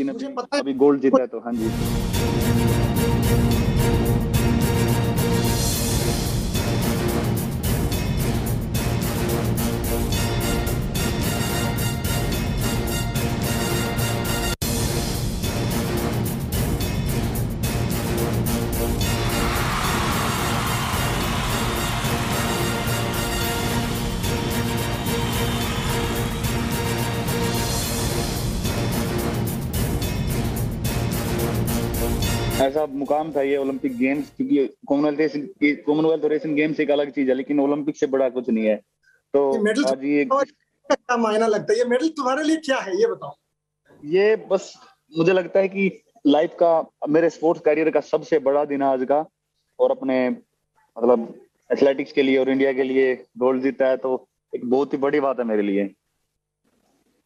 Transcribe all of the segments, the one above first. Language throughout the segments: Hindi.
लेकिन अभी, अभी गोल्ड जीता है तो हाँ जी। मुकाम था ये ओलंपिक गेम्स क्योंकि कॉमनवेल्थ रेसिंग कॉमनवेल्थ और एशियन गेम्स एक अलग चीज़ है लेकिन ओलंपिक से बड़ा कुछ नहीं है। तो मेडल आज ये क्या मायना लगता है? ये मेडल तुम्हारे लिए क्या है? ये बताओ। ये बस मुझे लगता है कि लाइफ का मेरे स्पोर्ट्स करियर का सबसे बड़ा दिन आज का और अपने मतलब एथलेटिक्स के लिए और इंडिया के लिए गोल्ड जीता है तो एक बहुत ही बड़ी बात है मेरे लिए।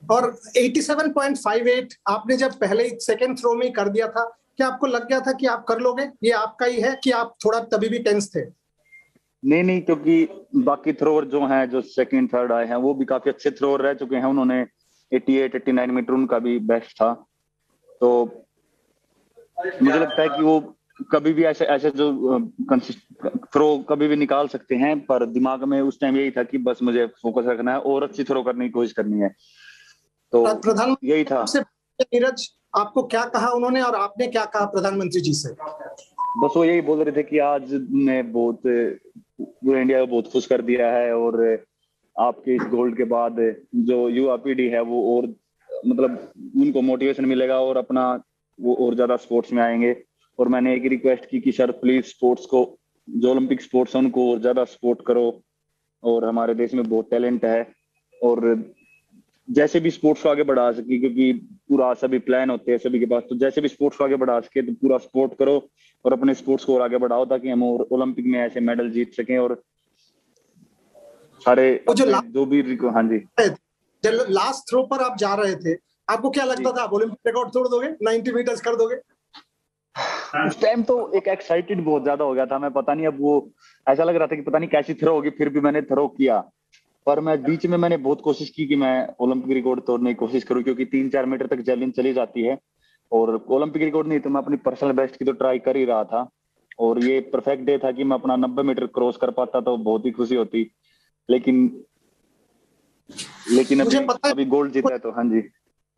और 87.58 आपने जब पहले सेकंड थ्रो में कर दिया था क्या आपको लग गया था कि आप कर लोगे? ये आपका ही है कि आप थोड़ा तभी भी टेंस थे? नहीं नहीं क्योंकि बाकी थ्रोअर जो हैं जो सेकंड थर्ड आए हैं वो भी काफ़ी अच्छे थ्रोअर रह चुके हैं। उन्होंने 88 89 मीटर उनका भी बेस्ट था। तो मुझे लगता है कि वो कभी भी ऐसे ऐसे जो थ्रो कभी भी निकाल सकते हैं पर दिमाग में उस टाइम यही था कि बस मुझे फोकस रखना है और अच्छी थ्रो करने की कोशिश करनी है। तो यही था। नीरज आपको क्या कहा उन्होंने और आपने क्या कहा प्रधानमंत्री जी से? बस वो यही बोल रहे थे कि आज ने बहुत, पूरे इंडिया को बहुत खुश कर दिया है और आपके इस गोल्ड के बाद जो युवा पीढ़ी है वो और मतलब उनको मोटिवेशन मिलेगा और अपना वो और ज़्यादा स्पोर्ट्स में आएँगे। और मैंने एक रिक्वेस्ट की कि सर प्लीज़ स्पोर्ट्स को, जो ओलंपिक स्पोर्ट्स है उनको और ज़्यादा सपोर्ट करो और हमारे देश में बहुत टैलेंट है और जैसे भी स्पोर्ट्स को आगे बढ़ा सके क्योंकि पूरा सभी प्लान होते हैं सभी के पास तो जैसे भी स्पोर्ट्स को आगे बढ़ा सके तो पूरा सपोर्ट करो और अपने स्पोर्ट्स को और आगे बढ़ाओ ताकि हम और ओलंपिक में ऐसे मेडल जीत सकें और सारे जो भी रिको- हाँ जी। लास्ट थ्रो पर आप जा रहे थे आपको क्या लगता था? आप ओलंपिक रिकॉर्ड तोड़ दोगे? 90 मीटर्स कर दोगे? उस टाइम तो एक एक्साइटेड बहुत ज़्यादा हो गया था मैं पता नहीं अब वो ऐसा लग रहा था कि पता नहीं कैसी थ्रो होगी फिर भी मैंने थ्रो किया। पर मैं बीच में मैंने बहुत कोशिश की कि मैं ओलंपिक रिकॉर्ड तोड़ने की कोशिश करूँ क्योंकि तीन चार मीटर तक जैवलिन चली जाती है। और ओलंपिक रिकॉर्ड नहीं तो मैं अपनी पर्सनल बेस्ट की तो ट्राई कर ही रहा था। और ये परफेक्ट डे था कि मैं अपना नब्बे मीटर क्रॉस कर पाता तो बहुत ही खुशी होती। लेकिन लेकिन मुझे अभी पता अभी गोल्ड जीता है तो हाँ जी।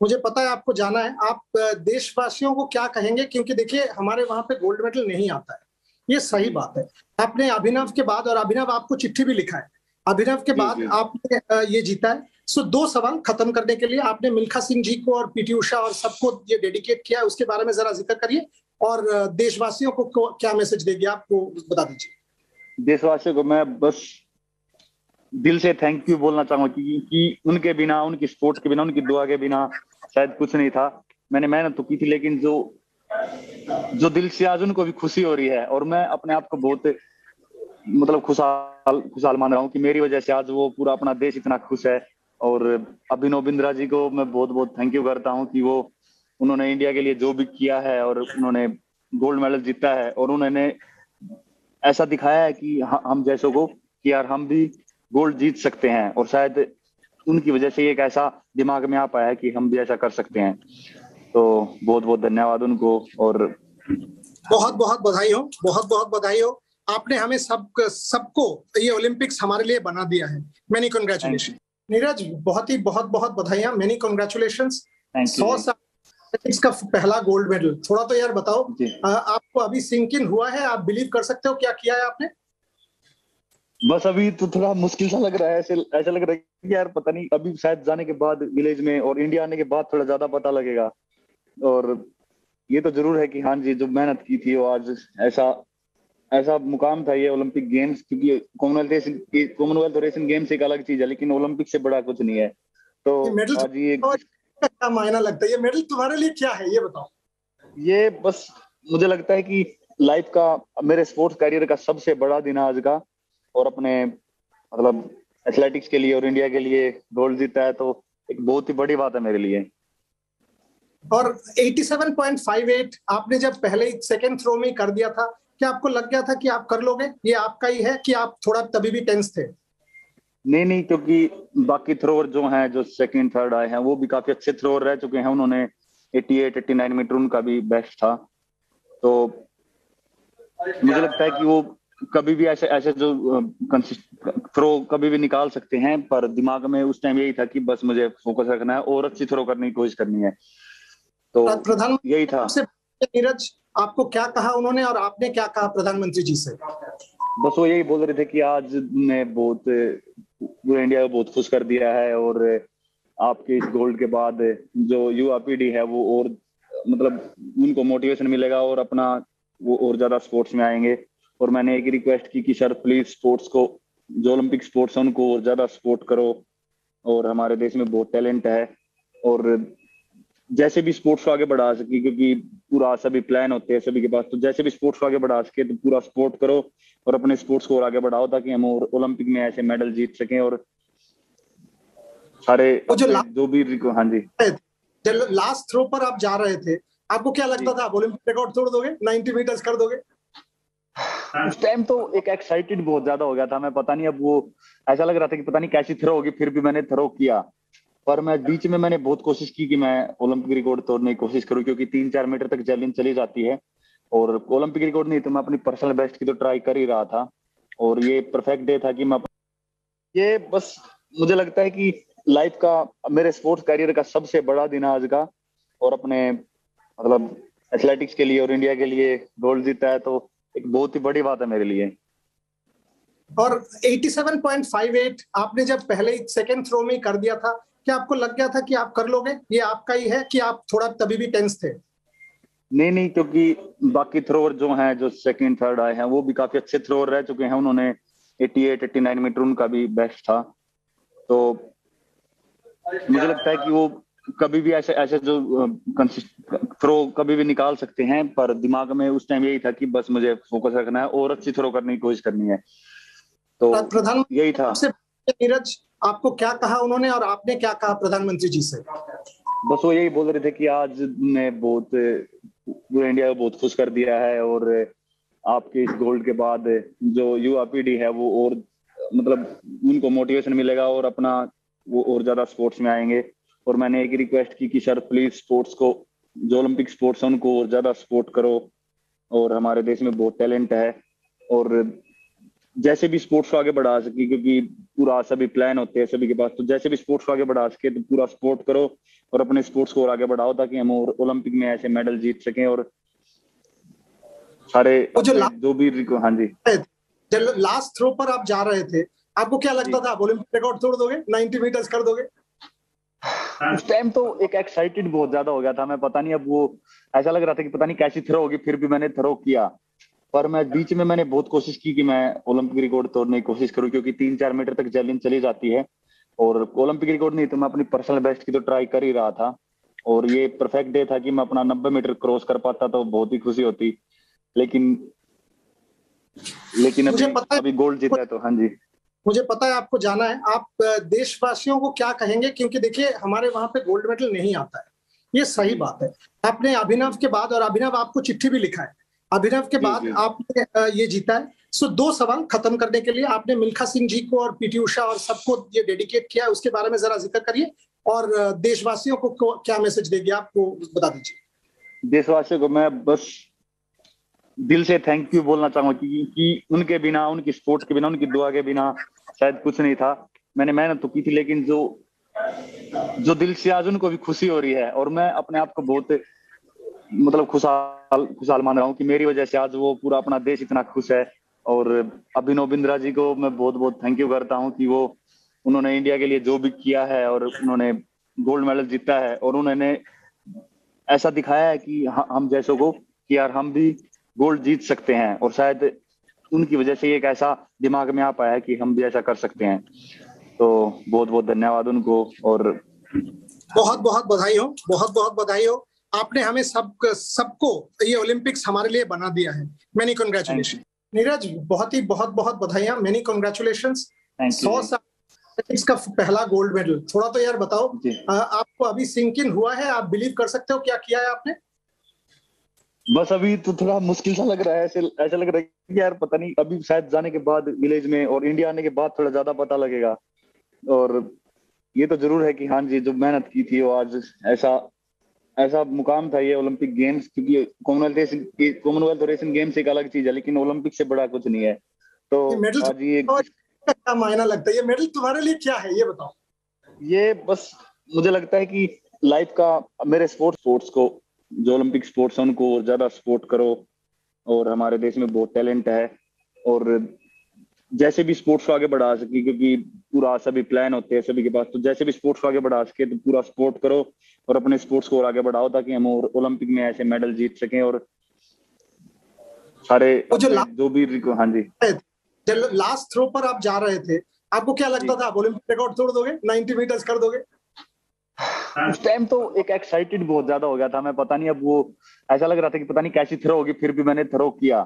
मुझे पता है आपको जाना है। आप देशवासियों को क्या कहेंगे? क्योंकि देखिए हमारे वहाँ पे गोल्ड मेडल नहीं आता है। ये सही बात है। आपने अभिनव के बाद और अभिनव आपको चिट्ठी भी लिखा है। अभिनव के बाद आपने ये जीता है। सो दो सवाल खत्म करने के लिए आपने मिल्खा सिंह जी को और पीटी उषा और सबको ये डेडिकेट किया है उसके बारे में जरा ज़िक्र करिए और देशवासियों को क्या मैसेज देगी आपको बता दीजिए। देशवासियों को मैं बस दिल से थैंक यू बोलना चाहूँगा कि, कि उनके बिना उनकी सपोर्ट के बिना उनकी दुआ के बिना शायद कुछ नहीं था। मैंने मेहनत तो की थी लेकिन जो जो दिल से आज उनको भी खुशी हो रही है और मैं अपने आप को बहुत मतलब खुशहाल खुशहाल मान रहा हूँ कि मेरी वजह से आज वो पूरा अपना देश इतना खुश है और अभिनव बिंद्रा जी को मैं बहुत बहुत थैंक यू करता हूँ कि वो उन्होंने इंडिया के लिए जो भी किया है और उन्होंने गोल्ड मेडल जीता है और उन्होंने ऐसा दिखाया है कि हम जैसों को कि यार हम भी गोल्ड जीत सकते हैं और शायद उनकी वजह से एक ऐसा दिमाग में आ पाया है कि हम भी ऐसा कर सकते हैं। तो बहुत बहुत धन्यवाद उनको और बहुत बहुत बधाई हो बहुत बहुत बधाई हो। आपने हमें सब सबको ये ओलंपिक्स हमारे लिए बना दिया है। मेनी कॉन्ग्रेचुलेशन नीरज बहुत ही बहुत बहुत बधाइयाँ। मेनी कॉन्ग्रेचुलेशन सौ साल का पहला गोल्ड मेडल थोड़ा तो यार बताओ आ, आपको अभी सिंक इन हुआ है? आप बिलीव कर सकते हो? क्या किया है आपने? बस अभी तो थोड़ा मुश्किल सा लग रहा है। ऐसे ऐसा लग रहा है कि यार पता नहीं अभी शायद जाने के बाद विलेज में और इंडिया आने के बाद थोड़ा ज़्यादा पता लगेगा। और ये तो ज़रूर है कि हाँ जी जो मेहनत की थी वो आज ऐसा ऐसा मुकाम था ये ओलंपिक गेम्स क्योंकि कॉमनवेल्थ कॉमनवेल्थ और एशियन गेम्स एक अलग चीज़ है लेकिन ओलंपिक से बड़ा कुछ नहीं है। तो मेडल आज ये क्या मायना लगता है। ये मेडल तुम्हारे लिए क्या है ये बताओ। ये बस मुझे लगता है कि लाइफ का मेरे स्पोर्ट्स करियर का सबसे बड़ा दिन आज का और अपने मतलब एथलेटिक्स के लिए और इंडिया के लिए गोल्ड जीता है तो एक बहुत ही बड़ी बात है मेरे लिए। और 87.58 आपने जब पहले सेकंड थ्रो में कर दिया था क्या आपको लग गया था कि आप कर लोगे? ये आपका ही है कि आप थोड़ा तभी भी टेंस थे? नहीं नहीं क्योंकि बाकी थ्रोअर जो हैं जो सेकंड थर्ड आए हैं वो भी काफ़ी अच्छे थ्रोअर रह चुके हैं। उन्होंने 88 89 मीटर उनका भी बेस्ट था। तो मुझे लगता है कि वो कभी भी ऐसे ऐसे जो थ्रो कभी भी निकाल सकते हैं पर दिमाग में उस टाइम यही था कि बस मुझे फोकस रखना है और अच्छी थ्रो करने की कोशिश करनी है। तो यही था। नीरज आपको क्या कहा उन्होंने और आपने क्या कहा प्रधानमंत्री जी से? बस वो यही बोल रहे थे कि आज ने बहुत, पूरे इंडिया को बहुत खुश कर दिया है और आपके इस गोल्ड के बाद जो युवा पीढ़ी है वो और मतलब उनको मोटिवेशन मिलेगा और अपना वो और ज़्यादा स्पोर्ट्स में आएँगे। और मैंने एक रिक्वेस्ट की कि सर प्लीज़ स्पोर्ट्स को, जो ओलंपिक स्पोर्ट्स है उनको और ज़्यादा सपोर्ट करो और हमारे देश में बहुत टैलेंट है और जैसे भी स्पोर्ट्स को आगे बढ़ा सके क्योंकि पूरा सभी प्लान होते हैं सभी के पास तो जैसे भी स्पोर्ट्स को आगे बढ़ा सके तो पूरा सपोर्ट करो और अपने स्पोर्ट्स को और आगे बढ़ाओ ताकि हम और ओलंपिक में ऐसे मेडल जीत सकें और सारे जो, जो भी हाँ जी। लास्ट थ्रो पर आप जा रहे थे आपको क्या लगता था? आप ओलंपिक रिकॉर्ड तोड़ दोगे? 90 मीटर्स कर दोगे? उस टाइम तो एक एक्साइटेड बहुत ज़्यादा हो गया था मैं पता नहीं अब वो ऐसा लग रहा था कि पता नहीं कैसी थ्रो होगी फिर भी मैंने थ्रो किया। पर मैं बीच में मैंने बहुत कोशिश की कि मैं ओलंपिक रिकॉर्ड तोड़ने की कोशिश करूँ, क्योंकि तीन चार मीटर तक जैवलिन चली जाती है। और ओलंपिक रिकॉर्ड नहीं तो मैं अपनी पर्सनल बेस्ट की तो ट्राई कर ही रहा था। और ये परफेक्ट डे था कि मैं ये बस मुझे लगता है कि लाइफ का, मेरे स्पोर्ट्स करियर का सबसे बड़ा दिन आज का। और अपने मतलब एथलेटिक्स के लिए और इंडिया के लिए गोल्ड जीता है तो एक बहुत ही बड़ी बात है मेरे लिए। और 87.58 आपने जब पहले सेकंड थ्रो में कर दिया था क्या आपको लग गया था कि आप कर लोगे? ये आपका ही है कि आप थोड़ा तभी भी टेंस थे? नहीं नहीं क्योंकि बाकी थ्रोअर जो हैं जो सेकंड थर्ड आए हैं वो भी काफ़ी अच्छे थ्रोअर रह चुके हैं। उन्होंने 88 89 मीटर उनका भी बेस्ट था। तो मुझे लगता है कि वो कभी भी ऐसे ऐसे जो थ्रो कभी भी निकाल सकते हैं पर दिमाग में उस टाइम यही था कि बस मुझे फोकस रखना है और अच्छी थ्रो करने की कोशिश करनी है। तो यही था। नीरज आपको क्या कहा उन्होंने और आपने क्या कहा प्रधानमंत्री जी से? बस वो यही बोल रहे थे कि आज ने बहुत, पूरे इंडिया को बहुत खुश कर दिया है और आपके इस गोल्ड के बाद जो युवा पीढ़ी है वो और मतलब उनको मोटिवेशन मिलेगा और अपना वो और ज़्यादा स्पोर्ट्स में आएँगे। और मैंने एक रिक्वेस्ट की कि सर प्लीज़ स्पोर्ट्स को, जो ओलंपिक स्पोर्ट्स है उनको और ज़्यादा सपोर्ट करो और हमारे देश में बहुत टैलेंट है और जैसे भी स्पोर्ट्स को आगे बढ़ा सके क्योंकि पूरा सभी प्लान होते हैं सभी के पास तो जैसे भी स्पोर्ट्स को आगे बढ़ा सके तो पूरा सपोर्ट करो और अपने स्पोर्ट्स को और आगे बढ़ाओ ताकि हम और ओलंपिक में ऐसे मेडल जीत सकें और सारे जो, जो भी हाँ जी। लास्ट थ्रो पर आप जा रहे थे आपको क्या लगता था? आप ओलंपिक रिकॉर्ड तोड़ दोगे? 90 मीटर्स कर दोगे? उस टाइम तो एक एक्साइटेड बहुत ज़्यादा हो गया था मैं पता नहीं अब वो ऐसा लग रहा था कि पता नहीं कैसी थ्रो होगी फिर भी मैंने थ्रो किया। पर मैं बीच में मैंने बहुत कोशिश की कि मैं ओलंपिक रिकॉर्ड तोड़ने की कोशिश करूँ क्योंकि तीन चार मीटर तक जैवलिन चली जाती है। और ओलंपिक रिकॉर्ड नहीं तो मैं अपनी पर्सनल बेस्ट की तो ट्राई कर ही रहा था। और ये परफेक्ट डे था कि मैं अपना नब्बे मीटर क्रॉस कर पाता तो बहुत ही खुशी होती। लेकिन लेकिन अभी पता अभी गोल्ड जीता है तो हाँ जी। मुझे पता है आपको जाना है। आप देशवासियों को क्या कहेंगे? क्योंकि देखिए हमारे वहाँ पे गोल्ड मेडल नहीं आता है। ये सही बात है। आपने अभिनव के बाद और अभिनव आपको चिट्ठी भी लिखा है। अभिनव के बाद आपने ये जीता है। सो दो सवाल खत्म करने के लिए आपने मिल्खा सिंह जी को और पीटी उषा और सबको ये डेडिकेट किया है उसके बारे में जरा ज़िक्र करिए और देशवासियों को क्या मैसेज देगी आपको बता दीजिए। देशवासियों को मैं बस दिल से थैंक यू बोलना चाहूँगा कि, कि उनके बिना उनकी सपोर्ट के बिना उनकी दुआ के बिना शायद कुछ नहीं था। मैंने मेहनत तो की थी लेकिन जो जो दिल से आज उनको भी खुशी हो रही है और मैं अपने आप को बहुत मतलब खुशहाल खुशहाल मान रहा हूँ कि मेरी वजह से आज वो पूरा अपना देश इतना खुश है। और अभिनव बिंद्रा जी को मैं बहुत बहुत थैंक यू करता हूँ कि वो उन्होंने इंडिया के लिए जो भी किया है और उन्होंने गोल्ड मेडल जीता है और उन्होंने ऐसा दिखाया है कि हम जैसों को कि यार हम भी गोल्ड जीत सकते हैं। और शायद उनकी वजह से एक ऐसा दिमाग में आ पाया है कि हम भी ऐसा कर सकते हैं। तो बहुत बहुत धन्यवाद उनको और बहुत बहुत बधाई हो बहुत बहुत बधाई हो। आपने हमें सब सबको ये ओलंपिक्स हमारे लिए बना दिया है। मेनी कॉन्ग्रेचुलेशन नीरज बहुत ही बहुत बहुत बधाइयाँ। मेनी कॉन्ग्रेचुलेशन सौ साल इसका पहला गोल्ड मेडल थोड़ा तो यार बताओ आपको अभी सिंकिन हुआ है? आप बिलीव कर सकते हो? क्या किया है आपने? बस अभी तो थोड़ा मुश्किल सा लग रहा है। ऐसे ऐसा लग रहा है कि यार पता नहीं अभी शायद जाने के बाद विलेज में और इंडिया आने के बाद थोड़ा ज़्यादा पता लगेगा। और ये तो ज़रूर है कि हाँ जी जो मेहनत की थी वो आज ऐसा ऐसा मुकाम था ये ओलंपिक गेम्स क्योंकि कॉमनवेल्थ कॉमनवेल्थ और एशियन गेम्स एक अलग चीज़ है लेकिन ओलंपिक से बड़ा कुछ नहीं है। तो आज ये क्या मायना लगता है? ये मेडल तुम्हारे लिए क्या है? ये बताओ। ये बस मुझे लगता है कि लाइफ का मेरे स्पोर्ट्स स्पोर्ट्स को जो ओलंपिक स्पोर्ट्स है उनको ज़्यादा सपोर्ट करो और हमारे देश में बहुत टैलेंट है और जैसे भी स्पोर्ट्स को आगे बढ़ा सके क्योंकि पूरा सभी प्लान होते हैं सभी के पास तो जैसे भी स्पोर्ट्स को आगे बढ़ा सके तो पूरा सपोर्ट करो और अपने स्पोर्ट्स को और आगे बढ़ाओ ताकि हम और ओलंपिक में ऐसे मेडल जीत सकें और सारे जो, जो भी हाँ जी। लास्ट थ्रो पर आप जा रहे थे आपको क्या लगता था? आप ओलंपिक रिकॉर्ड तोड़ दोगे? 90 मीटर्स कर दोगे? उस टाइम तो एक एक्साइटेड बहुत ज़्यादा हो गया था मैं पता नहीं अब वो ऐसा लग रहा था कि पता नहीं कैसी थ्रो होगी फिर भी मैंने थ्रो किया।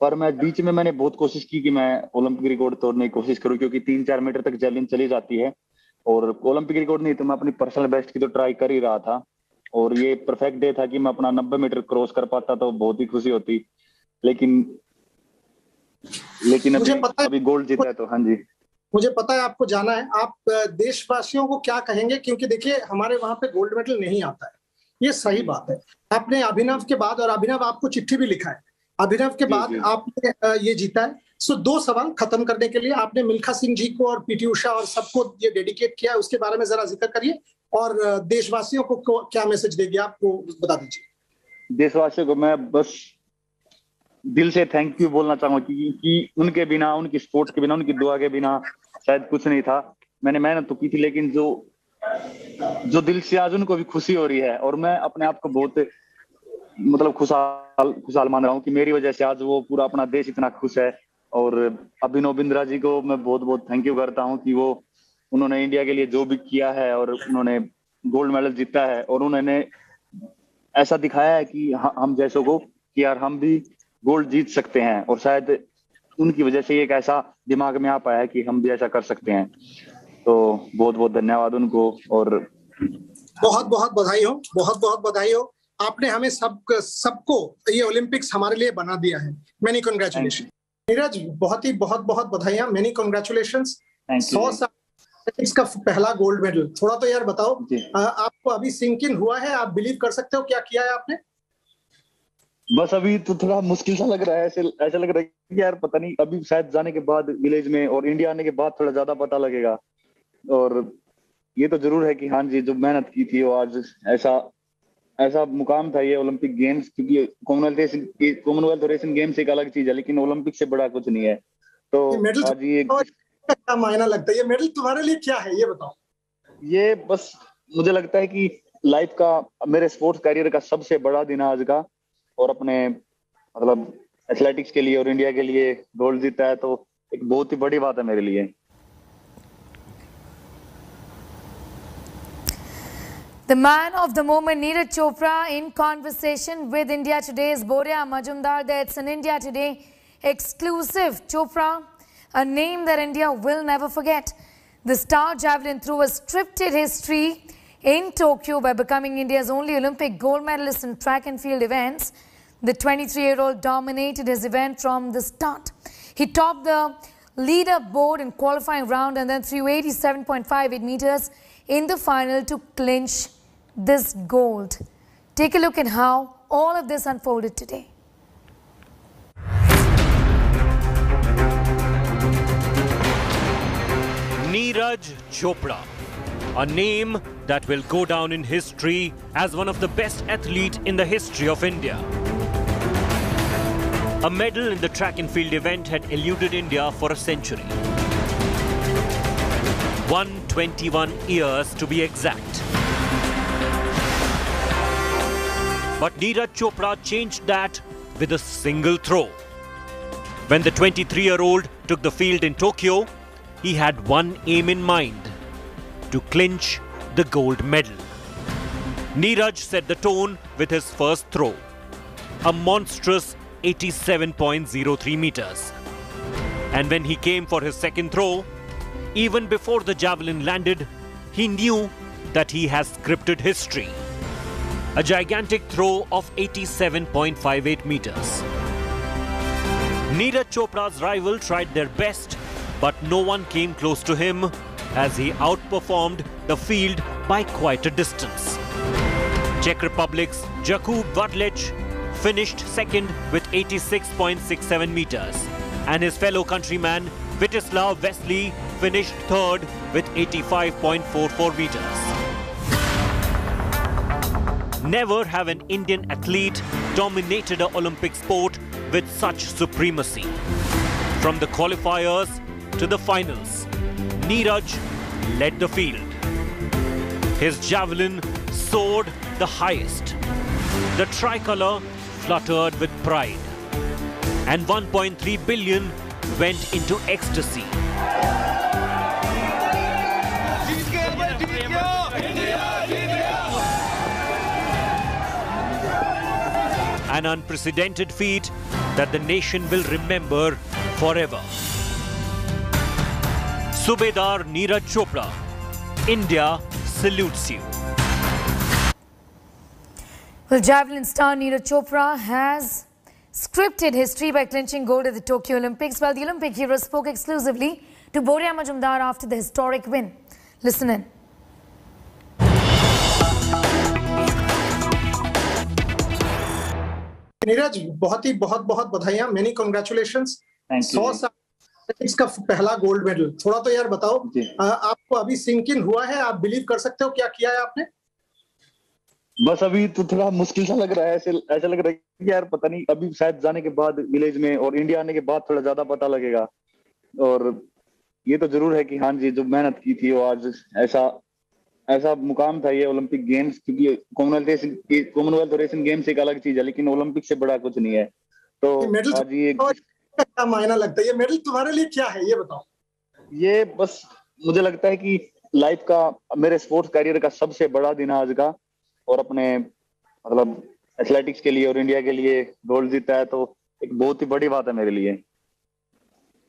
पर मैं बीच में मैंने बहुत कोशिश की कि मैं ओलंपिक रिकॉर्ड तोड़ने की कोशिश करूँ क्योंकि तीन चार मीटर तक जैलिन चली जाती है। और ओलंपिक रिकॉर्ड नहीं तो मैं अपनी पर्सनल बेस्ट की तो ट्राई कर ही रहा था। और ये परफेक्ट डे था कि मैं अपना नब्बे मीटर क्रॉस कर पाता तो बहुत ही खुशी होती। लेकिन लेकिन अभी अभी गोल्ड जीता है तो हाँ जी। मुझे पता है आपको जाना है। आप देशवासियों को क्या कहेंगे? क्योंकि देखिए हमारे वहाँ पे गोल्ड मेडल नहीं आता है। ये सही बात है। आपने अभिनव के बाद और अभिनव आपको चिट्ठी भी लिखा है। अभिनव के बाद आपने ये जीता है। सो दो सवाल खत्म करने के लिए आपने मिल्खा सिंह जी को और पीटी उषा और सबको ये डेडिकेट किया है उसके बारे में जरा ज़िक्र करिए और देशवासियों को क्या मैसेज देगी आपको बता दीजिए। देशवासियों को मैं बस दिल से थैंक यू बोलना चाहूँगा कि, कि उनके बिना उनकी सपोर्ट के बिना उनकी दुआ के बिना शायद कुछ नहीं था। मैंने मेहनत तो की थी लेकिन जो जो दिल से आज उनको भी खुशी हो रही है और मैं अपने आप को बहुत मतलब खुशहाल खुशहाल मान रहा हूँ कि मेरी वजह से आज वो पूरा अपना देश इतना खुश है। और अभिनव बिंद्रा जी को मैं बहुत बहुत थैंक यू करता हूँ कि वो उन्होंने इंडिया के लिए जो भी किया है और उन्होंने गोल्ड मेडल जीता है और उन्होंने ऐसा दिखाया है कि हम जैसों को कि यार हम भी गोल्ड जीत सकते हैं। और शायद उनकी वजह से एक ऐसा दिमाग में आ पाया है कि हम भी ऐसा कर सकते हैं। तो बहुत बहुत धन्यवाद उनको और बहुत बहुत बधाई हो बहुत बहुत बधाई हो। आपने हमें सब सबको ये ओलंपिक्स हमारे लिए बना दिया है। मेनी कंग्रेचुलेशन नीरज बहुत ही बहुत बहुत बधाइयाँ। मेनी कंग्रेचुलेशन सौ साल इसका पहला गोल्ड मेडल थोड़ा तो यार बताओ आ, आपको अभी सिंकिन हुआ है? आप बिलीव कर सकते हो? क्या किया है आपने? बस अभी तो थोड़ा मुश्किल सा लग रहा है। ऐसे ऐसा लग रहा है कि यार पता नहीं अभी शायद जाने के बाद विलेज में और इंडिया आने के बाद थोड़ा ज़्यादा पता लगेगा। और ये तो ज़रूर है कि हाँ जी जो मेहनत की थी वो आज ऐसा ऐसा मुकाम था ये ओलंपिक गेम्स क्योंकि कॉमनवेल्थ कॉमनवेल्थ और एशियन गेम्स एक अलग चीज़ है लेकिन ओलंपिक से बड़ा कुछ नहीं है। तो आज ये क्या मायना लगता है? ये मेडल तुम्हारे लिए क्या है? ये बताओ। ये बस मुझे लगता है कि लाइफ का मेरे स्पोर्ट्स करियर का सबसे बड़ा दिन आज का और अपने मतलब एथलेटिक्स के लिए और इंडिया के लिए गोल्ड जीता है तो एक बहुत ही बड़ी बात है मेरे लिए। The man of the moment, Neeraj Chopra, in conversation with India Today's Boria Majumdar. That's an India Today exclusive. Chopra, a name that India will never forget. The star javelin threw a scripted history in Tokyo by becoming India's only Olympic gold medalist in track and field events. The 23-year-old dominated his event from the start. He topped the leaderboard in qualifying round and then threw 87.58 meters in the final to clinch this gold. Take a look at how all of this unfolded today. Neeraj Chopra, a name that will go down in history as one of the best athletes in the history of India. A medal in the track and field event had eluded India for a century. 121 years to be exact. But Neeraj Chopra changed that with a single throw. When the 23-year-old took the field in Tokyo, he had one aim in mind, to clinch the gold medal. Neeraj set the tone with his first throw, a monstrous 87.03 meters. And when he came for his second throw, even before the javelin landed, he knew that he has scripted history a gigantic throw of 87.58 meters. Neeraj Chopra's rival tried their best, but no one came close to him as he outperformed the field by quite a distance. Czech Republic's Jakub Vatlic finished second with 86.67 meters, and his fellow countryman Vitislav Vesely finished third with 85.44 meters. Never have an Indian athlete dominated an Olympic sport with such supremacy. From the qualifiers to the finals, Neeraj led the field. His javelin soared the highest. The tricolour fluttered with pride. And 1.3 billion went into ecstasy. An unprecedented feat that the nation will remember forever. Subedar Neeraj Chopra, India salutes you. Well, javelin star Neeraj Chopra has scripted history by clinching gold at the Tokyo Olympics, while the Olympic hero spoke exclusively to Boria Majumdar after the historic win. Listen in. Neeraj बहुत ही बहुत बहुत बधाइयाँ मेनी कॉन्ग्रेचुलेशन सौ साल का पहला गोल्ड मेडल थोड़ा तो यार बताओ आ, आपको अभी सिंकिन हुआ है आप बिलीव कर सकते हो क्या किया है आपने? बस अभी तो थोड़ा मुश्किल सा लग रहा है ऐसे ऐसा लग रहा है कि यार पता नहीं अभी शायद जाने के बाद विलेज में और इंडिया आने के बाद थोड़ा ज़्यादा पता लगेगा। और ये तो ज़रूर है कि हाँ जी जो मेहनत की थी वो आज ऐसा ऐसा मुकाम था ये ओलंपिक गेम्स क्योंकि कॉमनवेल्थ कॉमनवेल्थ और एशियन गेम्स एक अलग चीज़ है लेकिन ओलंपिक से बड़ा कुछ नहीं है। तो मेडल आज ये क्या मायना लगता है? ये मेडल तुम्हारे लिए क्या है? ये बताओ। ये बस मुझे लगता है कि लाइफ का मेरे स्पोर्ट्स करियर का सबसे बड़ा दिन है आज का और अपने मतलब एथलेटिक्स के लिए और इंडिया के लिए गोल्ड जीता है तो एक बहुत ही बड़ी बात है मेरे लिए।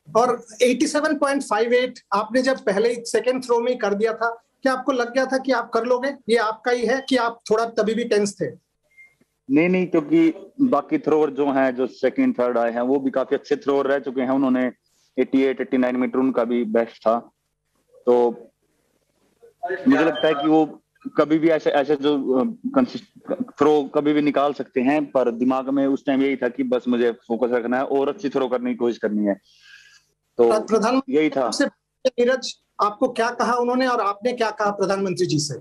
और 87.58 आपने जब पहले सेकंड थ्रो में कर दिया था क्या आपको लग गया था कि आप कर लोगे? ये आपका ही है कि आप थोड़ा तभी भी टेंस थे? नहीं नहीं क्योंकि बाकी थ्रोअर जो हैं जो सेकंड थर्ड आए हैं वो भी काफ़ी अच्छे थ्रोअर रह चुके हैं। उन्होंने 88 89 मीटर उनका भी बेस्ट था। तो मुझे लगता है कि वो कभी भी ऐसे ऐसे जो थ्रो कभी भी निकाल सकते हैं पर दिमाग में उस टाइम यही था कि बस मुझे फोकस रखना है और अच्छी थ्रो करने की कोशिश करनी है। तो यही था। नीरज आपको क्या कहा उन्होंने और आपने क्या कहा प्रधानमंत्री जी से?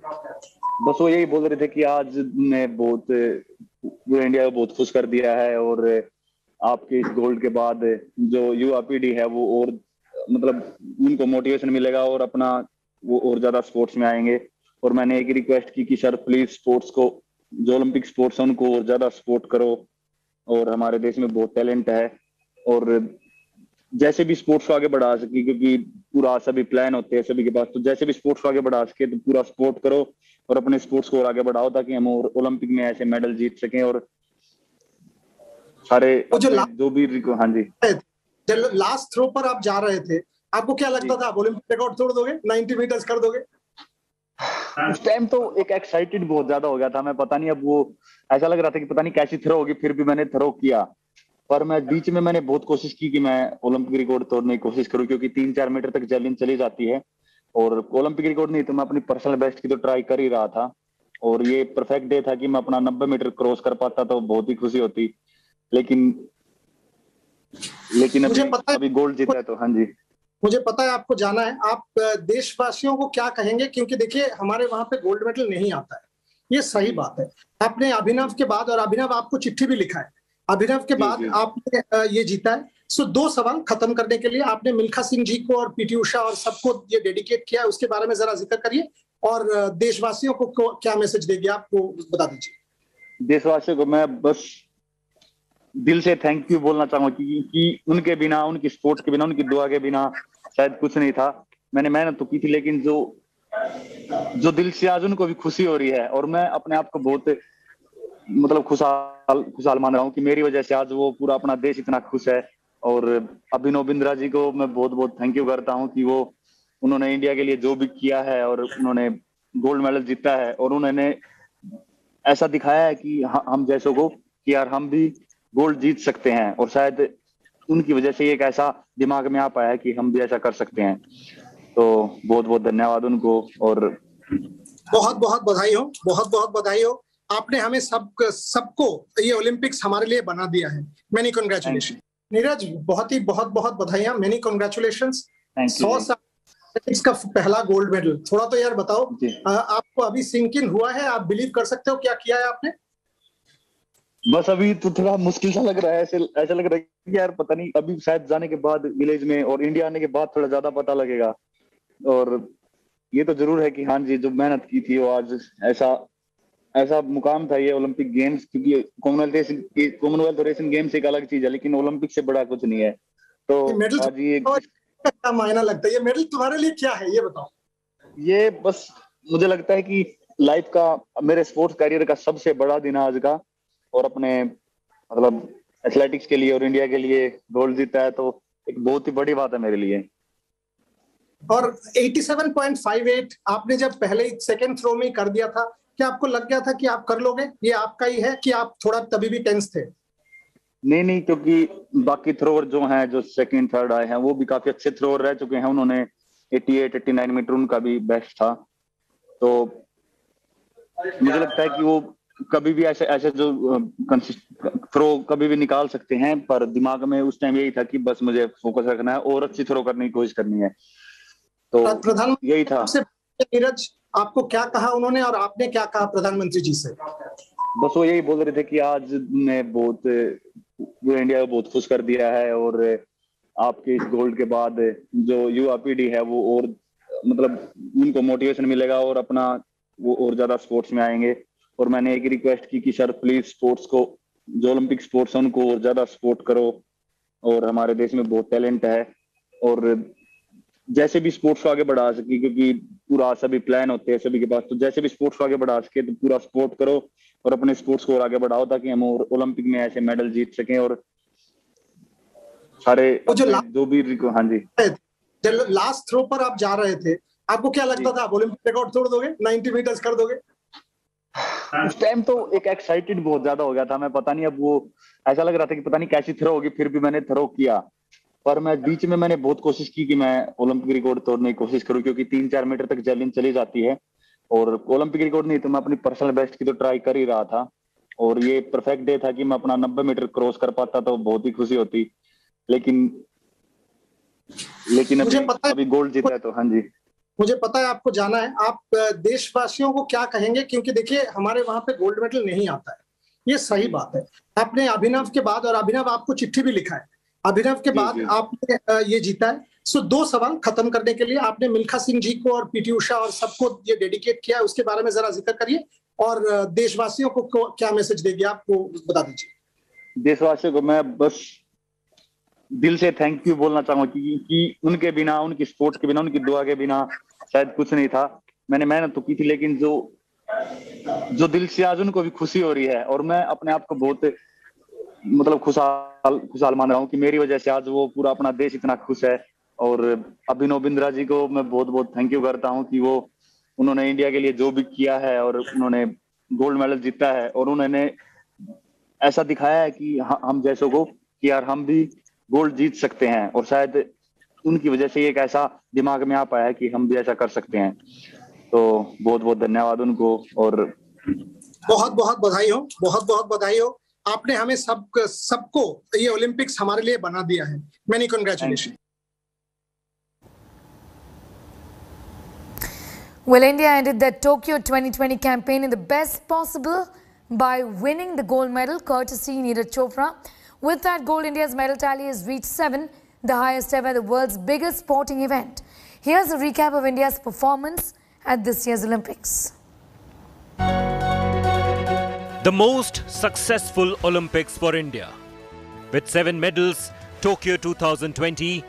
बस वो यही बोल रहे थे कि आज ने बहुत, पूरे इंडिया को बहुत खुश कर दिया है और आपके इस गोल्ड के बाद जो युवा पीढ़ी है वो और मतलब उनको मोटिवेशन मिलेगा और अपना वो और ज़्यादा स्पोर्ट्स में आएँगे। और मैंने एक रिक्वेस्ट की कि सर प्लीज़ स्पोर्ट्स को, जो ओलंपिक स्पोर्ट्स है, उनको और ज़्यादा सपोर्ट करो और हमारे देश में बहुत टैलेंट है और जैसे भी स्पोर्ट्स को आगे बढ़ा सके क्योंकि पूरा सभी प्लान होते हैं सभी के पास तो जैसे भी स्पोर्ट्स को आगे बढ़ा सके तो पूरा सपोर्ट करो और अपने स्पोर्ट्स को और आगे बढ़ाओ ताकि हम और ओलंपिक में ऐसे मेडल जीत सकें और सारे जो जो भी हाँ जी। लास्ट थ्रो पर आप जा रहे थे आपको क्या लगता था? आप ओलंपिक रिकॉर्ड तोड़ दोगे? 90 मीटर्स कर दोगे? उस टाइम तो एक एक्साइटेड बहुत ज़्यादा हो गया था मैं पता नहीं अब वो ऐसा लग रहा था कि पता नहीं कैसी थ्रो होगी फिर भी मैंने थ्रो किया। पर मैं बीच में मैंने बहुत कोशिश की कि मैं ओलंपिक रिकॉर्ड तोड़ने की कोशिश करूँ क्योंकि तीन चार मीटर तक जैवलिन चली जाती है। और ओलंपिक रिकॉर्ड नहीं तो मैं अपनी पर्सनल बेस्ट की तो ट्राई कर ही रहा था। और ये परफेक्ट डे था कि मैं अपना नब्बे मीटर क्रॉस कर पाता तो बहुत ही खुशी होती। लेकिन लेकिन मुझे अभी अभी गोल्ड जीता है तो हाँ जी। मुझे पता है आपको जाना है। आप देशवासियों को क्या कहेंगे? क्योंकि देखिए हमारे वहाँ पे गोल्ड मेडल नहीं आता है। ये सही बात है। आपने अभिनव के बाद और अभिनव आपको चिट्ठी भी लिखा है। अभिनव के बाद आपने ये जीता है। सो दो सवाल खत्म करने के लिए आपने मिल्खा सिंह जी को और पीटी उषा और सबको ये डेडिकेट किया है उसके बारे में जरा ज़िक्र करिए और देशवासियों को क्या मैसेज देगी आपको बता दीजिए। देशवासियों को मैं बस दिल से थैंक यू बोलना चाहूँगा कि, कि उनके बिना उनकी सपोर्ट के बिना उनकी दुआ के बिना शायद कुछ नहीं था। मैंने मेहनत तो की थी लेकिन जो जो दिल से आज उनको भी खुशी हो रही है और मैं अपने आप को बहुत मतलब खुशहाल खुशहाल मान रहा हूँ कि मेरी वजह से आज वो पूरा अपना देश इतना खुश है। और अभिनव बिंद्रा जी को मैं बहुत बहुत थैंक यू करता हूँ कि वो उन्होंने इंडिया के लिए जो भी किया है और उन्होंने गोल्ड मेडल जीता है और उन्होंने ऐसा दिखाया है कि हम जैसों को कि यार हम भी गोल्ड जीत सकते हैं। और शायद उनकी वजह से एक ऐसा दिमाग में आ पाया है कि हम भी ऐसा कर सकते हैं। तो बहुत बहुत धन्यवाद उनको और बहुत बहुत बधाई हो बहुत बहुत बधाई हो। आपने हमें सब सबको ये ओलंपिक्स हमारे लिए बना दिया है। मैनी कॉन्ग्रेचुलेशन नीरज बहुत ही बहुत बहुत बधाइयाँ। मैनी कॉन्ग्रेचुलेशन सौ साल का पहला गोल्ड मेडल थोड़ा तो यार बताओ आ, आपको अभी सिंक इन हुआ है? आप बिलीव कर सकते हो? क्या किया है आपने? बस अभी तो थोड़ा मुश्किल सा लग रहा है। ऐसे ऐसा लग रहा है कि यार पता नहीं अभी शायद जाने के बाद विलेज में और इंडिया आने के बाद थोड़ा ज़्यादा पता लगेगा। और ये तो ज़रूर है कि हाँ जी जो मेहनत की थी वो आज ऐसा ऐसा मुकाम था ये ओलंपिक गेम्स क्योंकि कॉमनवेल्थ कॉमनवेल्थ और एशियन गेम्स एक अलग चीज़ है लेकिन ओलंपिक से बड़ा कुछ नहीं है। तो मेडल आज ये क्या मायना लगता है। ये मेडल तुम्हारे लिए क्या है ये बताओ। ये बस मुझे लगता है कि लाइफ का मेरे स्पोर्ट्स करियर का सबसे बड़ा दिन आज का और अपने मतलब एथलेटिक्स के लिए और इंडिया के लिए गोल्ड जीता है तो एक बहुत ही बड़ी बात है मेरे लिए। और 87.58 आपने जब पहले सेकंड थ्रो में कर दिया था क्या आपको लग गया था कि आप कर लोगे? ये आपका ही है कि आप थोड़ा तभी भी टेंस थे? नहीं नहीं क्योंकि बाकी थ्रोवर जो हैं जो सेकंड थर्ड आए हैं वो भी काफ़ी अच्छे थ्रोवर रह चुके हैं। उन्होंने 88 89 मीटर उनका भी बेस्ट था। तो मुझे लगता है कि वो कभी भी ऐसे ऐसे जो थ्रो कभी भी निकाल सकते हैं पर दिमाग में उस टाइम यही था कि बस मुझे फोकस रखना है और अच्छी थ्रो करने की कोशिश करनी है। तो यही था। नीरज आपको क्या कहा उन्होंने और आपने क्या कहा प्रधानमंत्री जी से? बस वो यही बोल रहे थे कि आज ने बहुत इंडिया को बहुत खुश कर दिया है और आपके इस गोल्ड के बाद जो युवा पीढ़ी है वो और मतलब उनको मोटिवेशन मिलेगा और अपना वो और ज़्यादा स्पोर्ट्स में आएँगे। और मैंने एक रिक्वेस्ट की कि सर प्लीज़ स्पोर्ट्स को, जो ओलंपिक स्पोर्ट्स है उनको और ज़्यादा सपोर्ट करो और हमारे देश में बहुत टैलेंट है और जैसे भी स्पोर्ट्स को आगे बढ़ा सके क्योंकि पूरा सभी प्लान होते हैं सभी के पास तो जैसे भी स्पोर्ट्स को आगे बढ़ा सके तो पूरा सपोर्ट करो और अपने स्पोर्ट्स को और आगे बढ़ाओ ताकि हम और ओलंपिक में ऐसे मेडल जीत सकें और सारे जो, जो भी हाँ जी। लास्ट थ्रो पर आप जा रहे थे आपको क्या लगता था? आप ओलंपिक रिकॉर्ड तोड़ दोगे? 90 मीटर्स कर दोगे? उस टाइम तो एक एक्साइटेड बहुत ज़्यादा हो गया था मैं पता नहीं अब वो ऐसा लग रहा था कि पता नहीं कैसी थ्रो होगी फिर भी मैंने थ्रो किया। पर मैं बीच में मैंने बहुत कोशिश की कि मैं ओलंपिक रिकॉर्ड तोड़ने की कोशिश करूँ क्योंकि तीन चार मीटर तक जैलिन चली जाती है। और ओलंपिक रिकॉर्ड नहीं तो मैं अपनी पर्सनल बेस्ट की तो ट्राई कर ही रहा था। और ये परफेक्ट डे था कि मैं अपना नब्बे मीटर क्रॉस कर पाता तो बहुत ही खुशी होती। लेकिन लेकिन अभी पता अभी गोल्ड जीता है तो हाँ जी। मुझे पता है आपको जाना है। आप देशवासियों को क्या कहेंगे? क्योंकि देखिए हमारे वहाँ पे गोल्ड मेडल नहीं आता है। ये सही बात है। आपने अभिनव के बाद और अभिनव आपको चिट्ठी भी लिखा है। अभिनव के बाद आपने ये जीता है। सो दो सवाल खत्म करने के लिए आपने मिल्खा सिंह जी को और पीटी उषा और सबको ये डेडिकेट किया उसके बारे में जरा ज़िक्र करिए और देशवासियों को क्या मैसेज देगी आपको बता दीजिए। देशवासियों को मैं बस दिल से थैंक यू बोलना चाहूँगा कि, कि उनके बिना उनकी सपोर्ट के बिना उनकी दुआ के बिना शायद कुछ नहीं था। मैंने मेहनत तो की थी लेकिन जो जो दिल से आज उनको भी खुशी हो रही है और मैं अपने आप को बहुत मतलब खुशहाल खुशहाल मान रहा हूँ कि मेरी वजह से आज वो पूरा अपना देश इतना खुश है। और अभिनव बिंद्रा जी को मैं बहुत बहुत थैंक यू करता हूँ कि वो उन्होंने इंडिया के लिए जो भी किया है और उन्होंने गोल्ड मेडल जीता है और उन्होंने ऐसा दिखाया है कि हम जैसों को कि यार हम भी गोल्ड जीत सकते हैं। और शायद उनकी वजह से एक ऐसा दिमाग में आ पाया कि हम भी ऐसा कर सकते हैं। तो बहुत बहुत धन्यवाद उनको और बहुत बहुत बधाई हो बहुत बहुत बधाई हो। आपने हमें सब सबको ये ओलंपिक्स हमारे लिए बना दिया है many congratulation Well, India ended their Tokyo 2020 campaign in the best possible by winning the gold medal courtesy Neeraj Chopra. With that gold, India's medal tally has reached seven, the highest ever the world's biggest sporting event. Here's a recap of India's performance at this year's Olympics. The most successful Olympics for India. With seven medals, Tokyo 2020,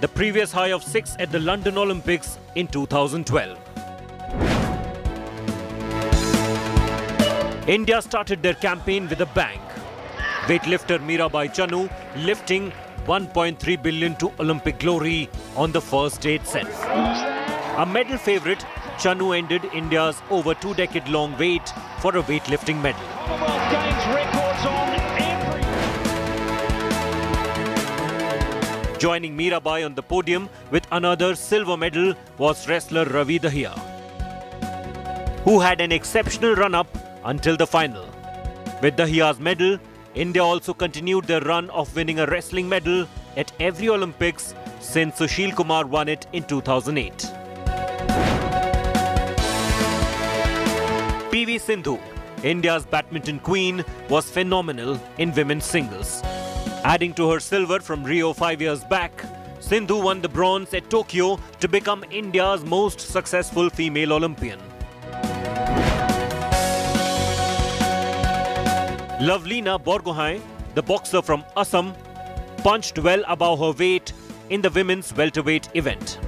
the previous high of six at the London Olympics in 2012. India started their campaign with a bang. Weightlifter Mirabai Chanu lifting 1.3 billion to Olympic glory on the first day itself. A medal favourite, Chanu ended India's over two decade long wait for a weightlifting medal. Joining Mirabai on the podium with another silver medal was wrestler Ravi Dahiya, who had an exceptional run up until the final. With the medal, India also continued their run of winning a wrestling medal at every Olympics since Sushil Kumar won it in 2008. Sindhu, India's badminton queen, was phenomenal in women's singles. Adding to her silver from Rio five years back, Sindhu won the bronze at Tokyo to become India's most successful female Olympian. Lovelina Borgohain, the boxer from Assam, punched well above her weight in the women's welterweight event.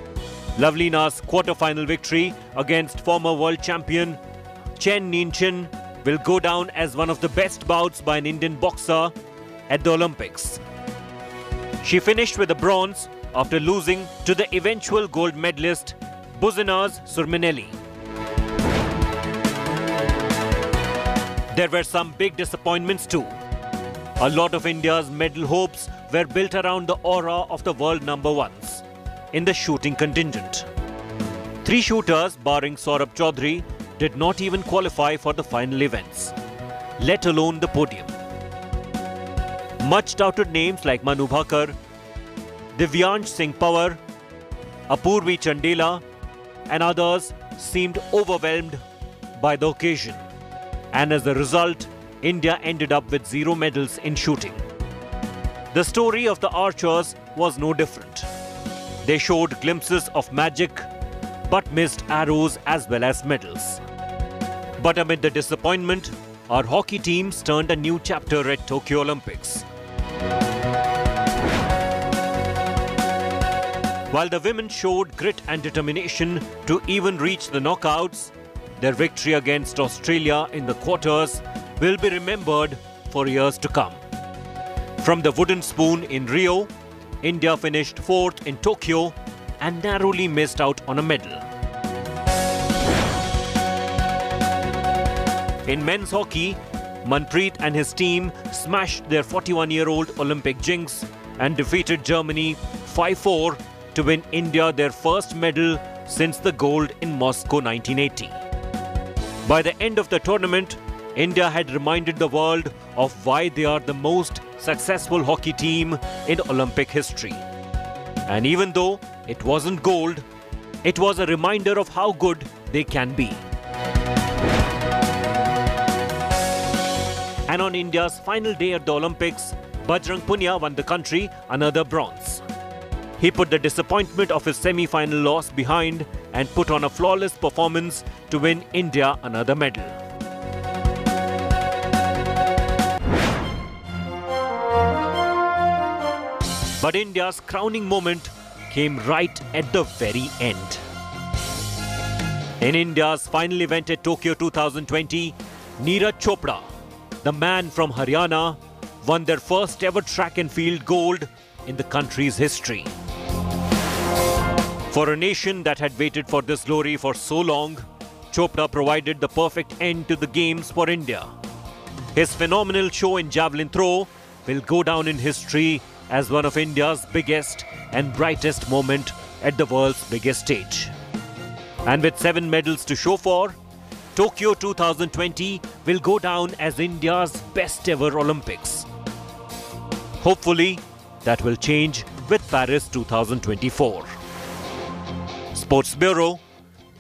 Lovelina's quarter-final victory against former world champion Chen Ninchin will go down as one of the best bouts by an Indian boxer at the Olympics. She finished with a bronze after losing to the eventual gold medalist Buzinaz Surminelli. There were some big disappointments too. A lot of India's medal hopes were built around the aura of the world number ones in the shooting contingent. Three shooters, barring Saurabh Chaudhary, did not even qualify for the final events, let alone the podium. Much doubted names like Manu Bhakar, Divyansh Singh Pawar, Apurvi Chandela, and others seemed overwhelmed by the occasion and as a result, India ended up with zero medals in shooting. The story of the archers was no different. They showed glimpses of magic but missed arrows as well as medals. But amid the disappointment, our hockey teams turned a new chapter at Tokyo Olympics. While the women showed grit and determination to even reach the knockouts, their victory against Australia in the quarters will be remembered for years to come. From the wooden spoon in Rio, India finished fourth in Tokyo and narrowly missed out on a medal. In men's hockey, Manpreet and his team smashed their 41-year-old Olympic jinx and defeated Germany 5-4 to win India their first medal since the gold in Moscow 1980. By the end of the tournament, India had reminded the world of why they are the most successful hockey team in Olympic history. And even though it wasn't gold, it was a reminder of how good they can be. And on India's final day at the Olympics, Bajrang Punia won the country another bronze. He put the disappointment of his semi-final loss behind and put on a flawless performance to win India another medal. But India's crowning moment came right at the very end. In India's final event at Tokyo 2020, Neeraj Chopra, the man from Haryana, won their first ever track and field gold in the country's history. For a nation that had waited for this glory for so long, Chopra provided the perfect end to the Games for India. His phenomenal show in javelin throw will go down in history as one of India's biggest and brightest moment at the world's biggest stage. And with seven medals to show for, Tokyo 2020 will go down as India's best ever Olympics. Hopefully, that will change with Paris 2024. Sports Bureau,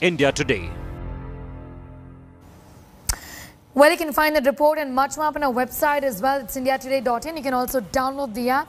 India Today. Well, you can find the report and much more on our website as well. It's indiatoday.in. You can also download the app.